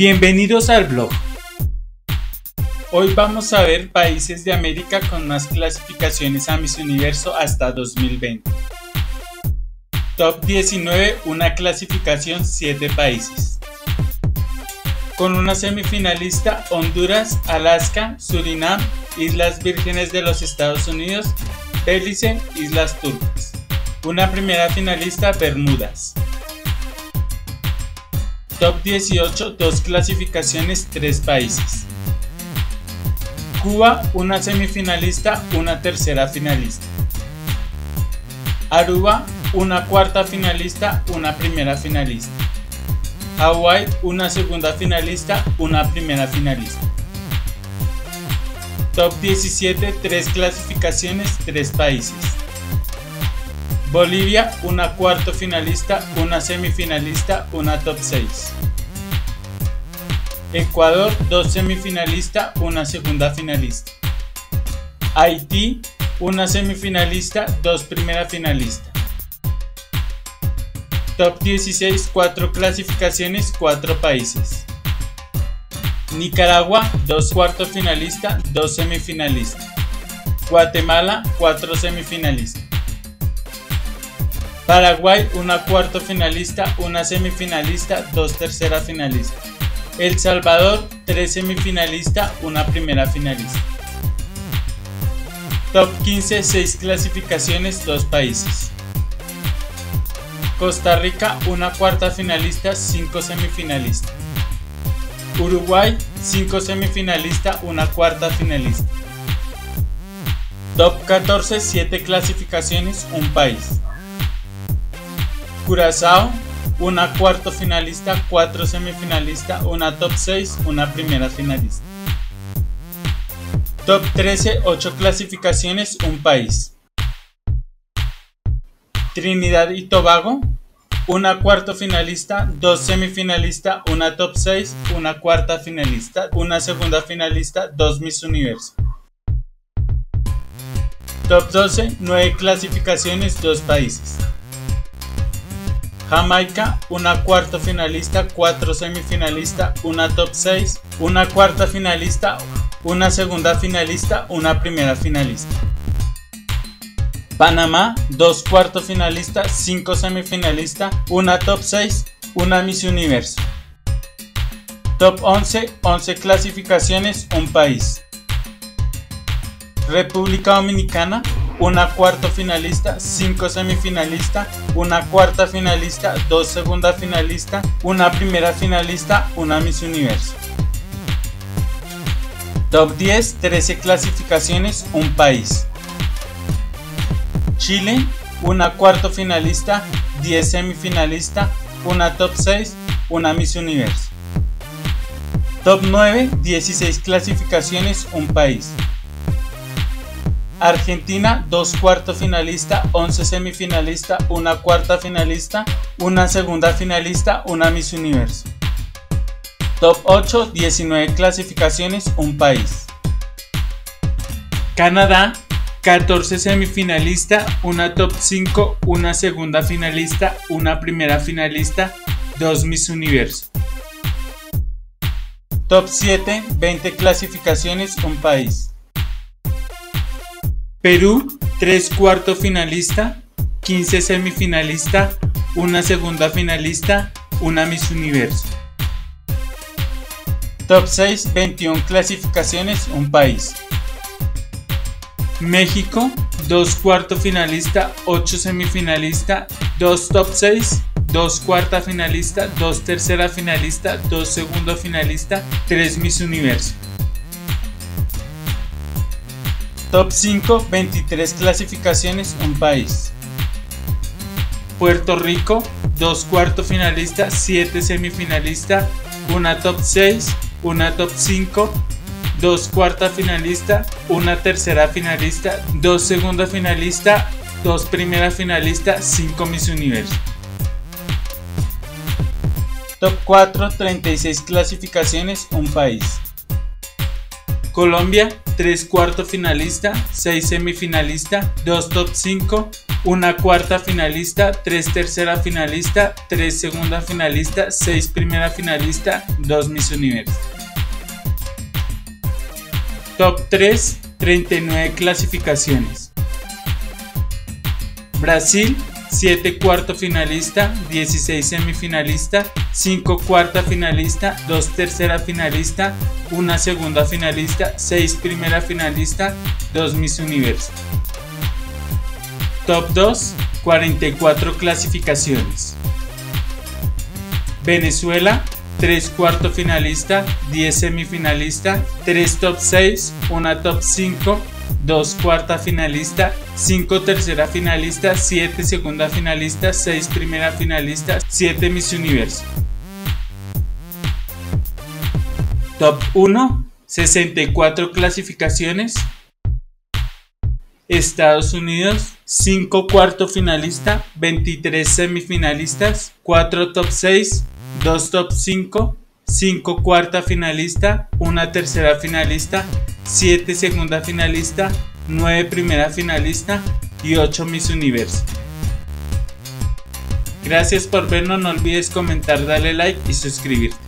Bienvenidos al blog. Hoy vamos a ver países de América con más clasificaciones a Miss Universo hasta 2020. Top 19, una clasificación 7 países. Con una semifinalista Honduras, Alaska, Surinam, Islas Vírgenes de los Estados Unidos, Belice, Islas Turcas. Una primera finalista Bermudas. Top 18, dos clasificaciones, tres países. Cuba, una semifinalista, una tercera finalista. Aruba, una cuarta finalista, una primera finalista. Hawái, una segunda finalista, una primera finalista. Top 17, tres clasificaciones, tres países. Bolivia, una cuarto finalista, una semifinalista, una top 6. Ecuador, dos semifinalistas, una segunda finalista. Haití, una semifinalista, dos primera finalistas. Top 16, cuatro clasificaciones, cuatro países. Nicaragua, dos cuartos finalistas, dos semifinalistas. Guatemala, cuatro semifinalistas. Paraguay, una cuarto finalista, una semifinalista, dos tercera finalistas. El Salvador, tres semifinalistas, una primera finalista. Top 15, 6 clasificaciones, dos países. Costa Rica, una cuarta finalista, cinco semifinalistas. Uruguay, cinco semifinalistas, una cuarta finalista. Top 14, 7 clasificaciones, un país. Curazao, una cuarto finalista, cuatro semifinalistas, una top 6, una primera finalista. Top 13, 8 clasificaciones, un país. Trinidad y Tobago, una cuarto finalista, dos semifinalistas, una top 6, una cuarta finalista, una segunda finalista, dos Miss Universo. Top 12, 9 clasificaciones, dos países. Jamaica, una cuarta finalista, cuatro semifinalistas, una top 6, una cuarta finalista, una segunda finalista, una primera finalista. Panamá, dos cuartos finalistas, cinco semifinalistas, una top 6, una Miss Universo. Top 11, 11 clasificaciones, un país. República Dominicana, una cuarta finalista, cinco semifinalistas, una cuarta finalista, dos segunda finalista, una primera finalista, una Miss Universo. Top 10, 13 clasificaciones, un país. Chile, una cuarta finalista, 10 semifinalistas, una top 6, una Miss Universo. Top 9, 16 clasificaciones, un país. Argentina, dos cuartos finalistas, 11 semifinalistas, una cuarta finalista, una segunda finalista, una Miss Universo. Top 8, 19 clasificaciones, un país. Canadá, 14 semifinalistas, una top 5, una segunda finalista, una primera finalista, dos Miss Universo. Top 7, 20 clasificaciones, un país. Perú, 3 cuartos finalista, 15 semifinalista, una segunda finalista, una Miss Universo. Top 6, 21 clasificaciones, un país. México, 2 cuartos finalista, 8 semifinalista, 2 top 6, 2 cuarta finalista, 2 tercera finalista, 2 segundo finalista, 3 Miss Universo. Top 5, 23 clasificaciones, un país. Puerto Rico, 2 cuartos finalistas, 7 semifinalistas, una top 6, una top 5, 2 cuarta finalista, una tercera finalista, 2 segunda finalista, 2 primera finalista, 5 Miss Universo. Top 4, 36 clasificaciones, un país. Colombia, 3 cuartos finalistas, 6 semifinalistas, 2 top 5, una cuarta finalista, tres tercera finalista, tres segunda finalista, seis primera finalista, dos Miss Universo. Top 3, 39 clasificaciones. Brasil, 7 cuarto finalista, 16 semifinalista, 5 cuarta finalista, 2 tercera finalista, 1 segunda finalista, 6 primera finalista, 2 Miss Universo. Top 2, 44 clasificaciones. Venezuela, 3 cuarto finalista, 10 semifinalista, 3 top 6, 1 top 5, 2 cuarta finalista, 5 tercera finalista, 7 segunda finalista, 6 primera finalista, 7 Miss Universo. Top 1, 64 clasificaciones. Estados Unidos, 5 cuarto finalista, 23 semifinalistas, 4 top 6, 2 top 5, 5 cuarta finalista, 1 tercera finalista, 7 segunda finalista, 9 primera finalista y 8 Miss Universo. Gracias por vernos, no olvides comentar, darle like y suscribirte.